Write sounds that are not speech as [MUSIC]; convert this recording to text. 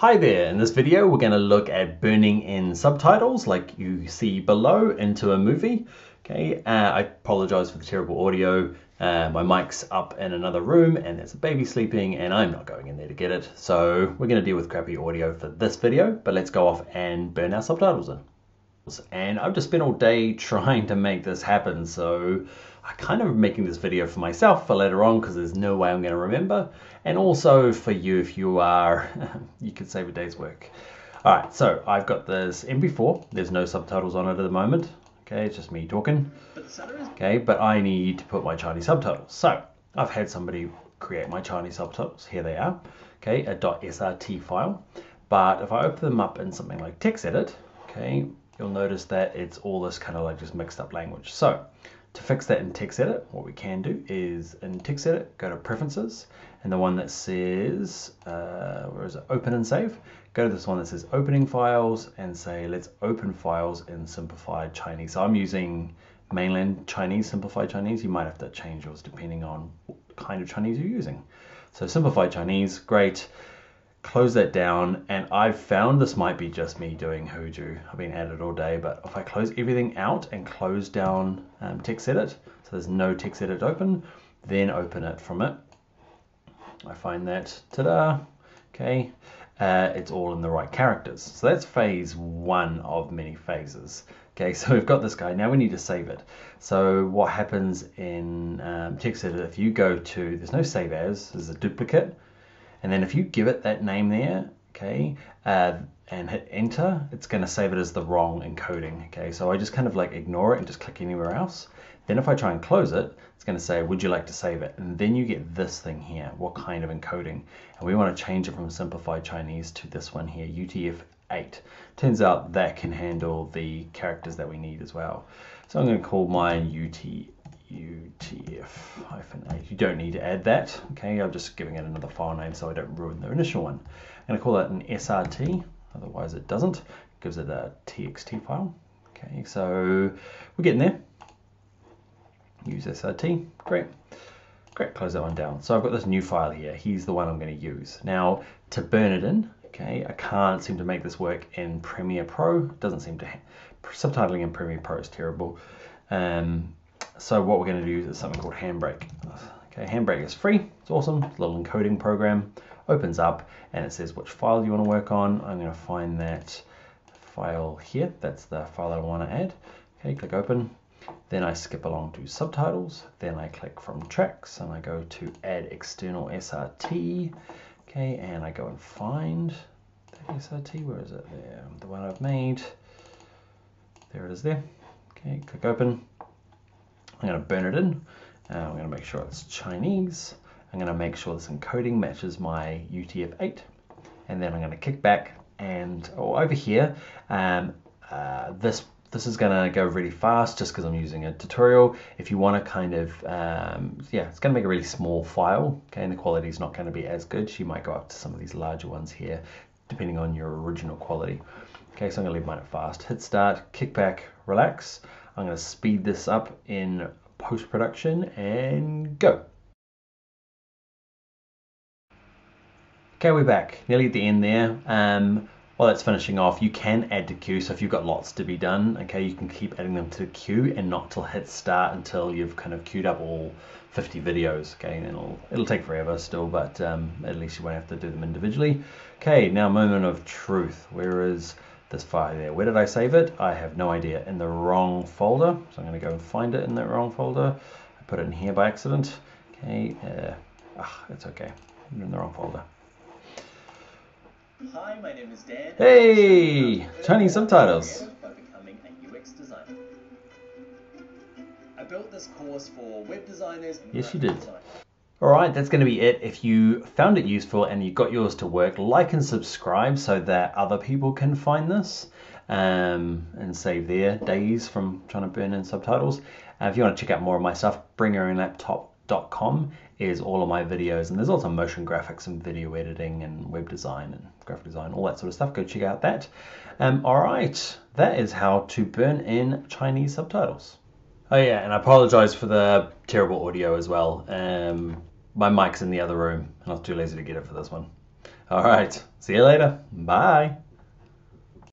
Hi there, in this video we're going to look at burning in subtitles like you see below into a movie. Okay, uh, I apologize for the terrible audio. Uh, my mic's up in another room and there's a baby sleeping and I'm not going in there to get it. So we're going to deal with crappy audio for this video, but let's go off and burn our subtitles in. And I've just spent all day [LAUGHS] trying to make this happen, so I'm kind of making this video for myself for later on because there's no way I'm going to remember. And also for you if you are, [LAUGHS] you could save a day's work. All right, so I've got this MP4. There's no subtitles on it at the moment. Okay, it's just me talking. Okay, but I need to put my Chinese subtitles. So I've had somebody create my Chinese subtitles. Here they are. Okay, a .srt file. But if I open them up in something like TextEdit, okay, you'll notice that it's all this kind of like just mixed up language. So to fix that in TextEdit, what we can do is in TextEdit, go to Preferences, and the one that says, uh, where is it, Open and Save, go to this one that says Opening Files, and say, let's open files in Simplified Chinese. So I'm using mainland Chinese, Simplified Chinese. You might have to change yours depending on what kind of Chinese you're using. So Simplified Chinese, great close that down and I've found this might be just me doing Huju. I've been at it all day, but if I close everything out and close down um, TextEdit, so there's no TextEdit open, then open it from it. I find that, ta-da, okay, uh, it's all in the right characters. So that's phase one of many phases. Okay, so we've got this guy. Now we need to save it. So what happens in um, TextEdit, if you go to, there's no save as, there's a duplicate. And then if you give it that name there, okay, uh, and hit enter, it's going to save it as the wrong encoding. Okay, so I just kind of like ignore it and just click anywhere else. Then if I try and close it, it's going to say, would you like to save it? And then you get this thing here, what kind of encoding? And we want to change it from simplified Chinese to this one here, UTF-8. Turns out that can handle the characters that we need as well. So I'm going to call mine UT UTF-8. You don't need to add that. Okay, I'm just giving it another file name so I don't ruin the initial one. I'm to call that an SRT, otherwise it doesn't. It gives it a TXT file. Okay, so we're getting there. Use SRT, great. Great, close that one down. So I've got this new file here. Here's the one I'm going to use. Now, to burn it in, okay, I can't seem to make this work in Premiere Pro. Doesn't seem to, subtitling in Premiere Pro is terrible. Um, so what we're going to do is something called Handbrake. Okay, Handbrake is free. It's awesome. It's a little encoding program. Opens up and it says which file you want to work on. I'm going to find that file here. That's the file that I want to add. Okay, click open. Then I skip along to subtitles. Then I click from tracks and I go to add external SRT. Okay, and I go and find the SRT. Where is it? There, the one I've made. There it is there. Okay, click open. I'm going to burn it in. Uh, I'm going to make sure it's Chinese. I'm going to make sure this encoding matches my UTF-8. And then I'm going to kick back and oh, over here, um, uh, this this is going to go really fast just because I'm using a tutorial. If you want to kind of, um, yeah, it's going to make a really small file, okay, and the quality is not going to be as good. So you might go up to some of these larger ones here, depending on your original quality. Okay, so I'm going to leave mine at fast. Hit start, kick back, relax. I'm going to speed this up in post-production and go. Okay, we're back, nearly at the end there. Um, while that's finishing off, you can add to queue, so if you've got lots to be done, okay, you can keep adding them to the queue and not till hit start until you've kind of queued up all 50 videos, okay, and it'll, it'll take forever still, but um, at least you won't have to do them individually. Okay, now moment of truth. Where is this file there. Where did I save it? I have no idea. In the wrong folder. So I'm going to go and find it in that wrong folder. I put it in here by accident. Okay. Uh, ah, it's okay. I'm in the wrong folder. Hi, my name is Dan. Hey! Chinese subtitles. By becoming a UX designer. I built this course for web designers and Yes, you did. Designers. Alright, that's going to be it. If you found it useful and you got yours to work, like and subscribe so that other people can find this um, and save their days from trying to burn in subtitles. Uh, if you want to check out more of my stuff, bringyourownlaptop.com is all of my videos and there's also motion graphics and video editing and web design and graphic design, all that sort of stuff. Go check out that. Um, Alright, that is how to burn in Chinese subtitles. Oh yeah, and I apologize for the terrible audio as well. Um, my mic's in the other room, and I was too lazy to get it for this one. All right. See you later. Bye.